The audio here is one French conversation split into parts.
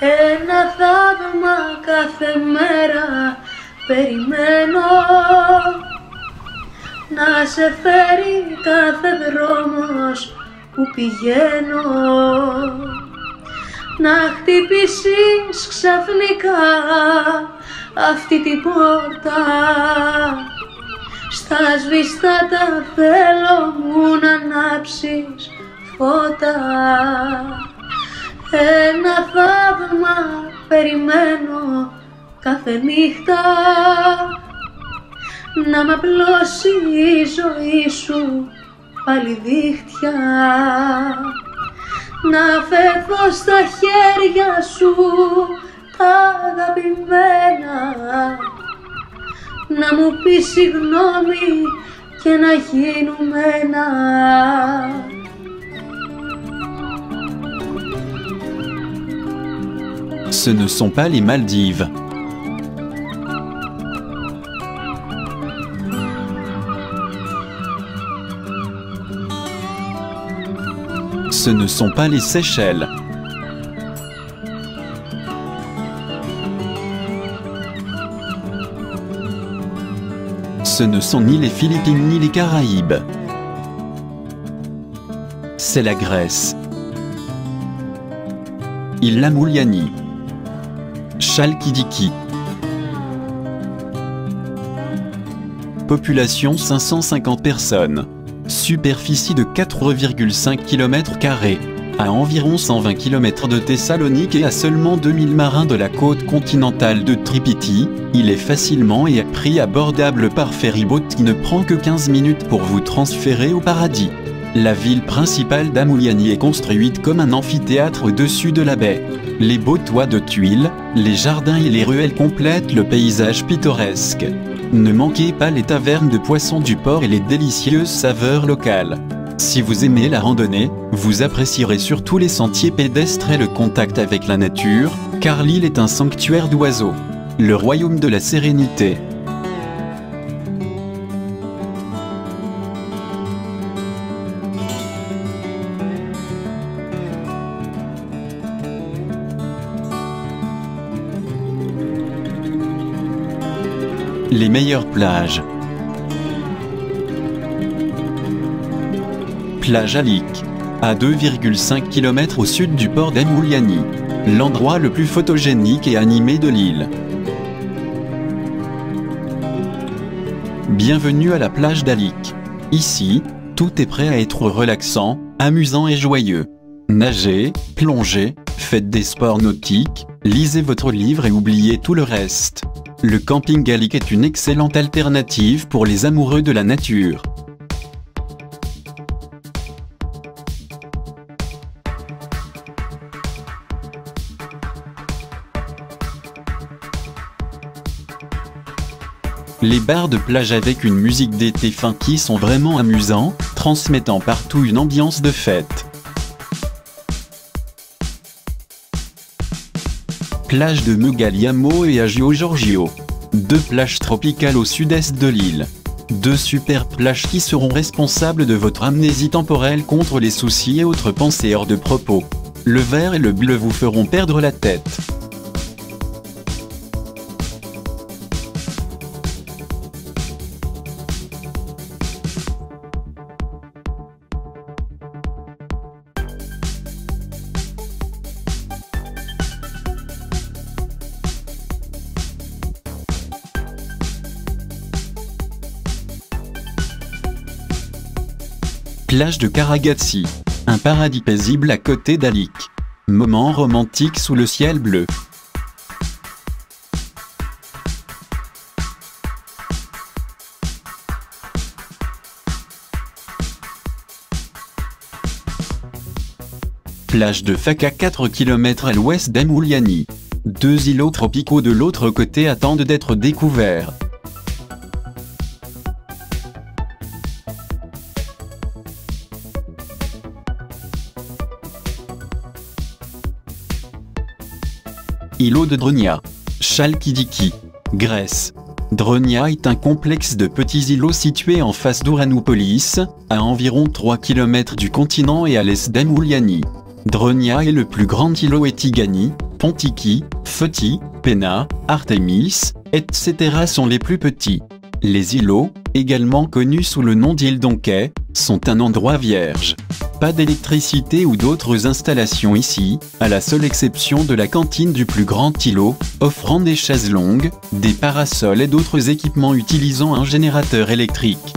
Ένα θαύμα κάθε μέρα περιμένω. Να σε φέρει κάθε δρόμος που πηγαίνω. Να χτυπήσεις ξαφνικά αυτή την πόρτα. Στα σβηστά τα θέλω μου να ανάψεις φώτα ένα θαύμα περιμένω κάθε νύχτα. Να μ' απλώσει η ζωή σου πάλι δίχτυα. Να φεύγω στα χέρια σου τα αγαπημένα. Να μου πεις συγγνώμη και να γίνουμε ένα Ce ne sont pas les Maldives. Ce ne sont pas les Seychelles. Ce ne sont ni les Philippines ni les Caraïbes. C'est la Grèce. Illa Mouliani. Chalkidiki. Population 550 personnes. Superficie de 4,5 km à environ 120 km de Thessalonique et à seulement 2000 marins de la côte continentale de Tripiti, il est facilement et à prix abordable par ferryboat qui ne prend que 15 minutes pour vous transférer au paradis. La ville principale d'Amouliani est construite comme un amphithéâtre au-dessus de la baie. Les beaux toits de tuiles, les jardins et les ruelles complètent le paysage pittoresque. Ne manquez pas les tavernes de poissons du port et les délicieuses saveurs locales. Si vous aimez la randonnée, vous apprécierez surtout les sentiers pédestres et le contact avec la nature, car l'île est un sanctuaire d'oiseaux. Le royaume de la sérénité. Les meilleures plages. Plage Alik, à 2,5 km au sud du port d'Amouliani, l'endroit le plus photogénique et animé de l'île. Bienvenue à la plage d'Alik. Ici, tout est prêt à être relaxant, amusant et joyeux. Nagez, plongez, faites des sports nautiques, lisez votre livre et oubliez tout le reste. Le camping gallique est une excellente alternative pour les amoureux de la nature. Les bars de plage avec une musique d'été funky sont vraiment amusants, transmettant partout une ambiance de fête. Plage de Megaliamo et Agio Giorgio. Deux plages tropicales au sud-est de l'île. Deux super plages qui seront responsables de votre amnésie temporelle contre les soucis et autres pensées hors de propos. Le vert et le bleu vous feront perdre la tête. Plage de Karagatsi. Un paradis paisible à côté d'Alik. Moment romantique sous le ciel bleu. Plage de Faka 4 km à l'ouest d'Amouliani. Deux îlots tropicaux de l'autre côté attendent d'être découverts. Îlot de Dronia. Chalkidiki. Grèce. Dronia est un complexe de petits îlots situés en face d'Ouranopolis, à environ 3 km du continent et à l'est d'Amouliani. Dronia est le plus grand îlot et Tigani, Pontiki, Foti, Pena, Artemis, etc. sont les plus petits. Les îlots, également connus sous le nom d'île Donquet, sont un endroit vierge. Pas d'électricité ou d'autres installations ici, à la seule exception de la cantine du plus grand îlot, offrant des chaises longues, des parasols et d'autres équipements utilisant un générateur électrique.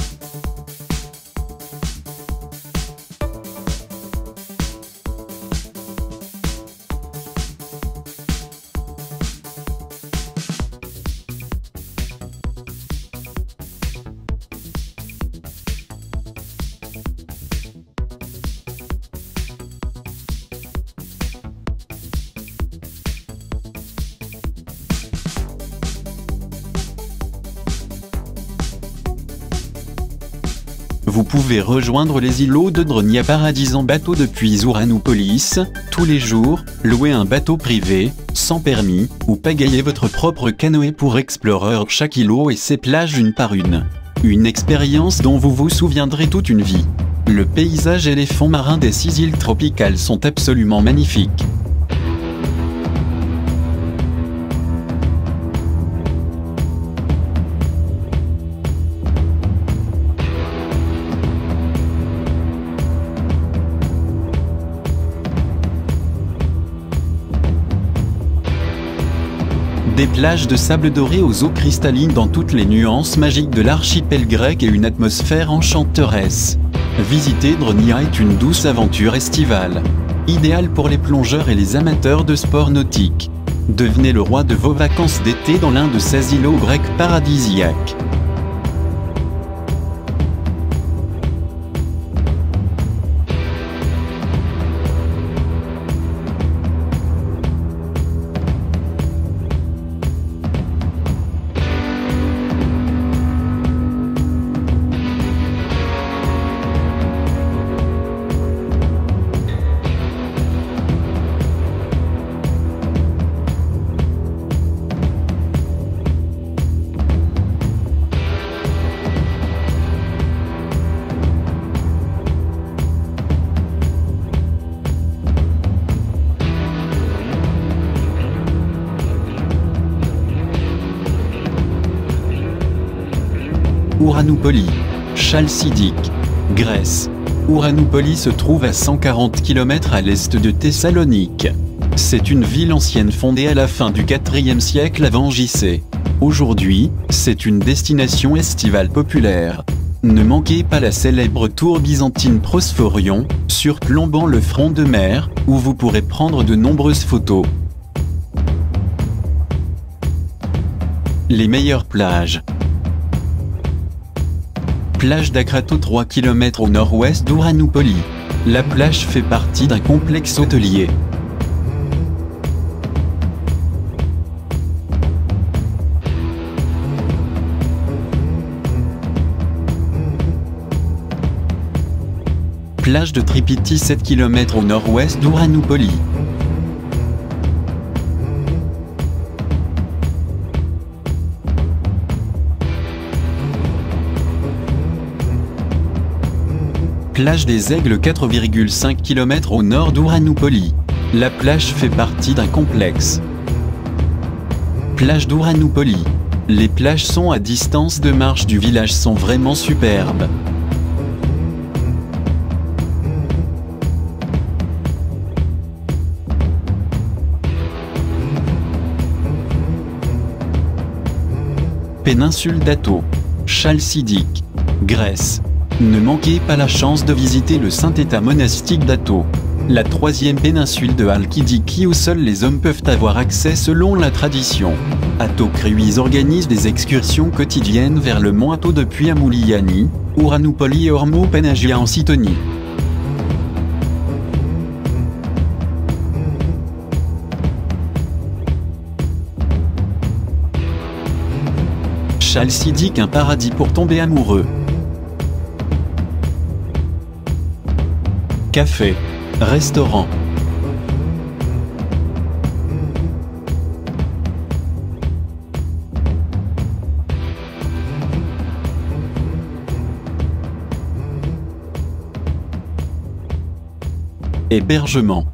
Vous pouvez rejoindre les îlots de Dronia Paradis en bateau depuis Ouranopolis, tous les jours, louer un bateau privé, sans permis, ou pagayer votre propre canoë pour explorer chaque îlot et ses plages une par une. Une expérience dont vous vous souviendrez toute une vie. Le paysage et les fonds marins des six îles tropicales sont absolument magnifiques. Des plages de sable doré aux eaux cristallines dans toutes les nuances magiques de l'archipel grec et une atmosphère enchanteresse. Visiter Dronia est une douce aventure estivale. Idéale pour les plongeurs et les amateurs de sports nautiques. Devenez le roi de vos vacances d'été dans l'un de ces îlots grecs paradisiaques. Ouranoupoli, Chalcidique, Grèce. Ouranoupoli se trouve à 140 km à l'est de Thessalonique. C'est une ville ancienne fondée à la fin du IVe siècle avant JC. Aujourd'hui, c'est une destination estivale populaire. Ne manquez pas la célèbre tour byzantine Prosphorion, surplombant le front de mer, où vous pourrez prendre de nombreuses photos. Les meilleures plages. Plage d'Akrato 3 km au nord-ouest d'Ouranoupoli. La plage fait partie d'un complexe hôtelier. Plage de Tripiti 7 km au nord-ouest d'Ouranoupoli. Plage des Aigles 4,5 km au nord d'Ouranoupoli. La plage fait partie d'un complexe. Plage d'Ouranoupoli. Les plages sont à distance de marche du village sont vraiment superbes. Péninsule d'Ato. Chalcidique. Grèce. Ne manquez pas la chance de visiter le Saint-État monastique d'Ato. La troisième péninsule de Halkidiki où seuls les hommes peuvent avoir accès selon la tradition. Ato Cruise organise des excursions quotidiennes vers le mont Ato depuis Amouliani, Ouranoupoli et Ormo Penagia en Citonie. Chalcidique un paradis pour tomber amoureux. cafés, restaurants. Hébergement.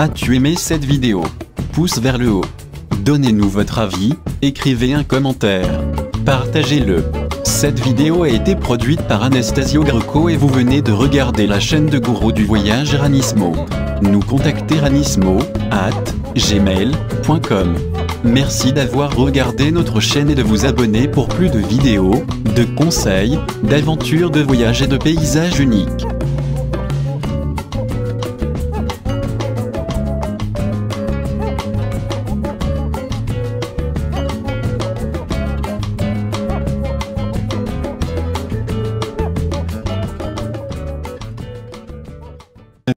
As-tu aimé cette vidéo? Pouce vers le haut. Donnez-nous votre avis, écrivez un commentaire. Partagez-le. Cette vidéo a été produite par Anastasio Greco et vous venez de regarder la chaîne de gourou du voyage Ranismo. Nous contacter Ranismo at gmail.com. Merci d'avoir regardé notre chaîne et de vous abonner pour plus de vidéos, de conseils, d'aventures de voyage et de paysages uniques.